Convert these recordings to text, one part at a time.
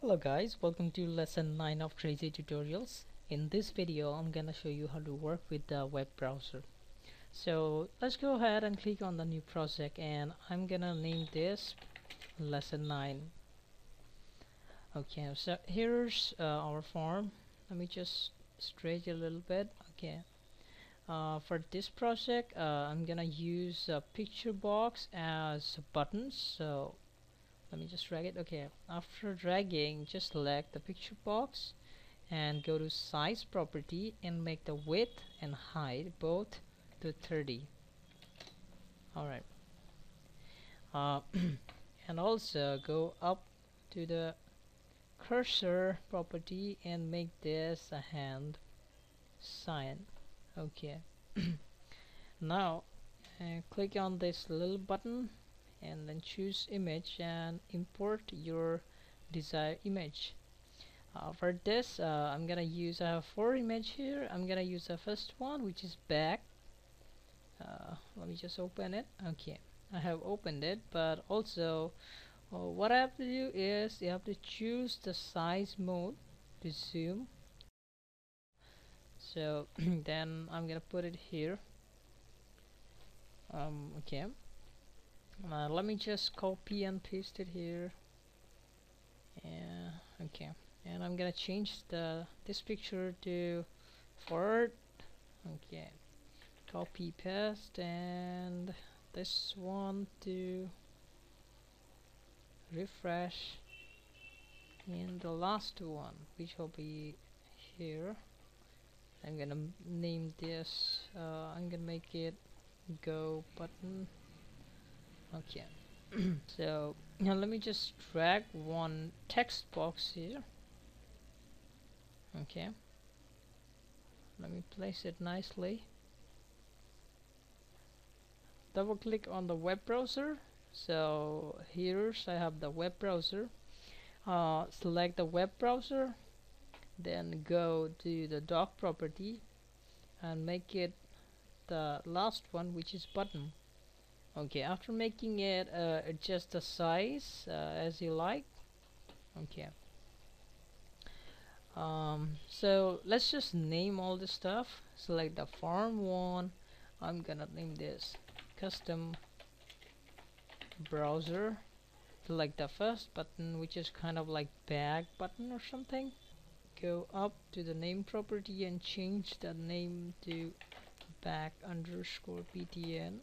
Hello guys, welcome to lesson 9 of Crazy Tutorials. In this video, I'm gonna show you how to work with the web browser. So let's go ahead and click on the new project and I'm gonna name this lesson 9. Okay, so here's uh, our form. Let me just stretch a little bit. Okay. Uh, for this project, uh, I'm gonna use a picture box as buttons. So let me just drag it. Okay after dragging just select the picture box and go to size property and make the width and height both to 30 alright uh, and also go up to the cursor property and make this a hand sign. Okay. Now uh, click on this little button and then choose image and import your desired image. Uh, for this uh, I'm gonna use uh, four image here. I'm gonna use the first one which is back. Uh, let me just open it. Okay I have opened it but also uh, what I have to do is you have to choose the size mode to zoom. So then I'm gonna put it here. Um, okay uh, let me just copy and paste it here. Yeah okay. And I'm gonna change the this picture to forward. Okay. Copy paste and this one to refresh. And the last one which will be here. I'm gonna name this uh, I'm gonna make it go button okay. So now let me just drag one text box here. Okay. Let me place it nicely. Double click on the web browser. So here's I have the web browser. Uh, select the web browser then go to the dock property and make it the last one which is button okay after making it uh, adjust the size uh, as you like. Okay. Um, so let's just name all the stuff. Select the form one. I'm gonna name this custom browser. Select the first button which is kind of like back button or something. Go up to the name property and change the name to back underscore btn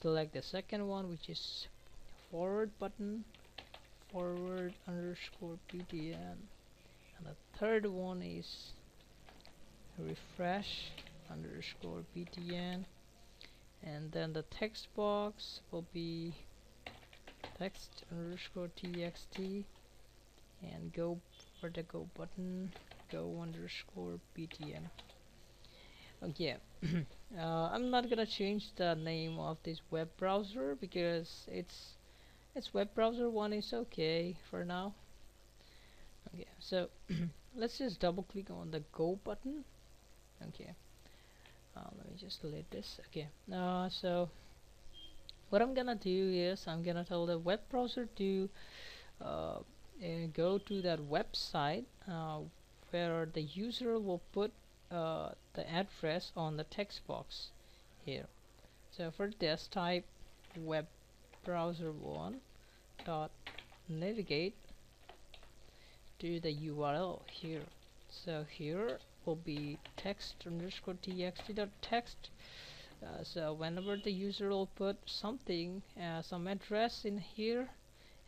select the second one which is forward button forward underscore btn and the third one is refresh underscore btn and then the text box will be text underscore txt and go for the go button go underscore btn okay. Uh, I'm not gonna change the name of this web browser because it's it's web browser one is okay for now. Okay so let's just double click on the go button. Okay. Uh, let me just delete this. Okay. Uh, so what I'm gonna do is I'm gonna tell the web browser to uh, go to that website uh, where the user will put uh, the address on the text box here. So for this type web browser one dot navigate to the URL here. So here will be text underscore txt dot text. Uh, so whenever the user will put something uh, some address in here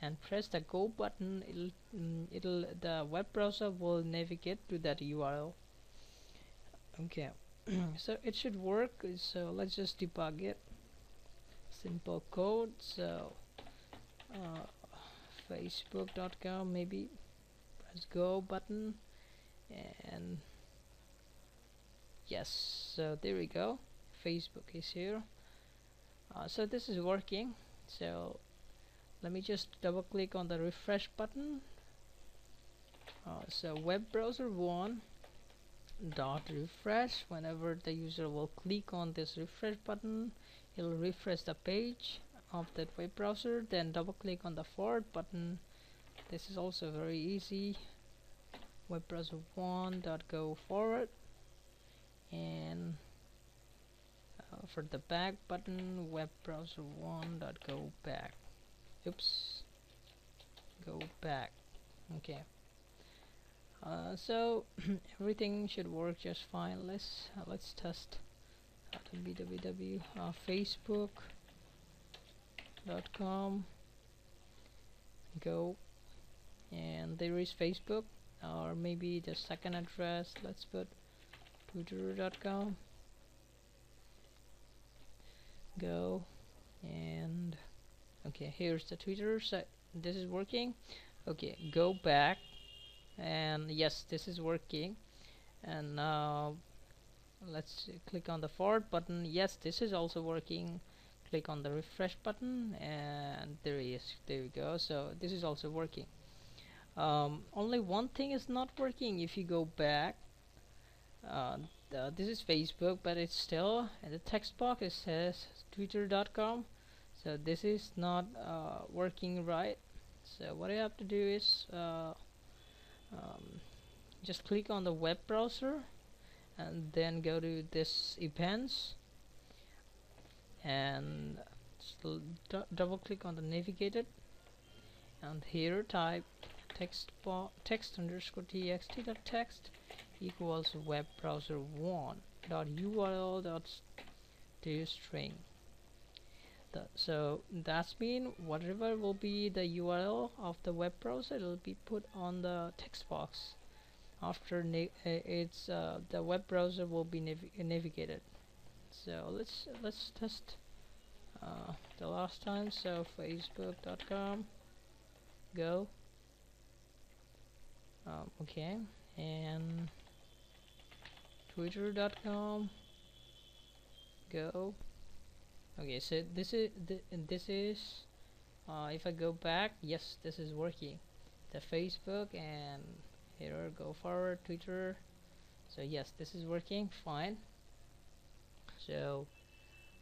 and press the go button it'll, mm, it'll the web browser will navigate to that URL okay. So it should work. So let's just debug it. Simple code. So uh, facebook.com maybe. Press go button. And yes so there we go. Facebook is here. Uh, so this is working. So let me just double click on the refresh button. Uh, so web browser 1 dot refresh. Whenever the user will click on this refresh button it will refresh the page of that web browser then double click on the forward button. This is also very easy. Web browser 1 dot go forward. And uh, for the back button web browser 1 dot go back. Oops. Go back. Okay uh, so everything should work just fine. Let's uh, let's test uh, www uh, facebook.com go. And there is facebook or maybe the second address. Let's put twitter.com go. And okay here's the twitter so this is working. Okay go back and yes this is working. And now let's click on the forward button. Yes this is also working. Click on the refresh button and there he is. There we go. So this is also working. Um, only one thing is not working. If you go back uh, this is Facebook but it's still in the text box. It says twitter.com so this is not uh, working right. So what I have to do is uh, um, just click on the web browser and then go to this events and double click on the navigated and here type text text underscore txt dot text equals web browser one dot url dot to string so that's mean whatever will be the URL of the web browser it will be put on the text box. After it's uh, the web browser will be nav navigated. So let's let's test uh, the last time. So facebook.com go. Um, okay and twitter.com go okay so this is th this is uh, if I go back yes this is working. The Facebook and here go forward Twitter. So yes this is working fine. So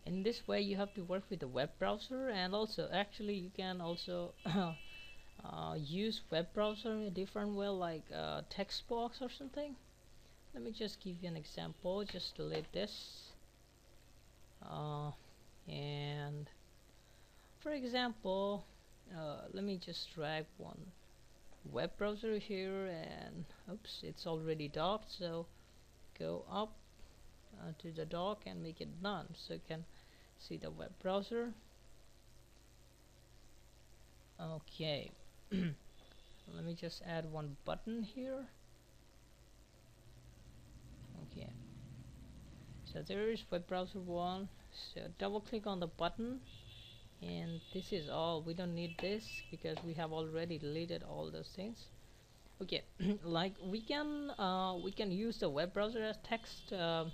in this way you have to work with the web browser and also actually you can also uh, use web browser in a different way like uh, text box or something. Let me just give you an example just delete this. Uh, and for example uh, let me just drag one web browser here and oops it's already docked so go up uh, to the dock and make it none so you can see the web browser. Okay. Let me just add one button here. Okay. So there is web browser one so double click on the button and this is all. We don't need this because we have already deleted all those things. Okay like we can uh, we can use the web browser as text uh,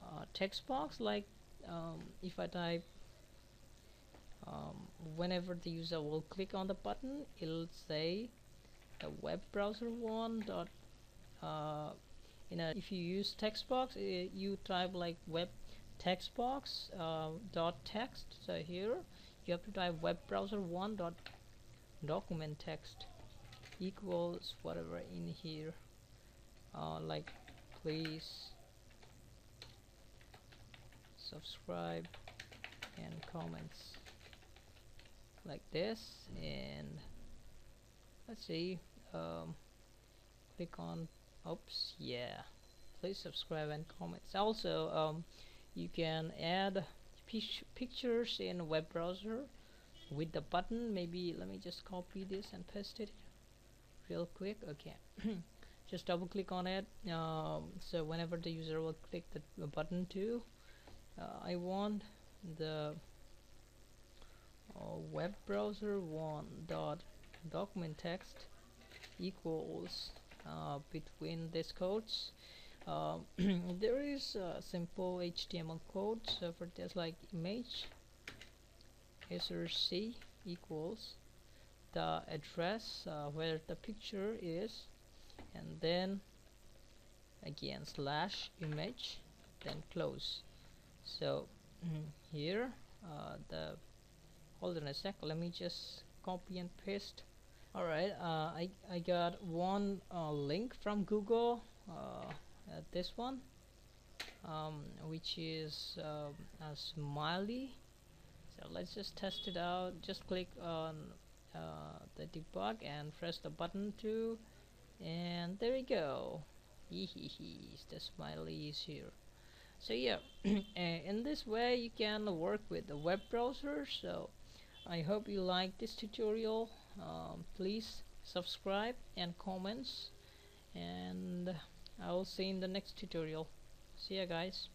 uh, text box like um, if I type um, whenever the user will click on the button it'll say the web browser one dot uh, in a if you use text box uh, you type like web text box uh, dot text so here you have to type web browser one dot document text equals whatever in here. Uh, like please subscribe and comments like this and let's see um, click on oops yeah please subscribe and comments. Also um, you can add pictures in web browser with the button. Maybe let me just copy this and paste it real quick. Okay. Just double click on it. Um, so whenever the user will click the button too uh, I want the uh, web browser one dot document text equals uh, between these codes uh, there is a simple HTML code so for this like image src equals the address uh, where the picture is and then again slash image then close. So here uh, the hold on a sec let me just copy and paste. Alright uh, I, I got one uh, link from Google uh, this one um, which is um, a smiley. So let's just test it out. Just click on uh, the debug and press the button too and there we go. The smiley is here. So yeah in this way you can work with the web browser. So I hope you like this tutorial. Um, please subscribe and comments. And I will see in the next tutorial. See ya guys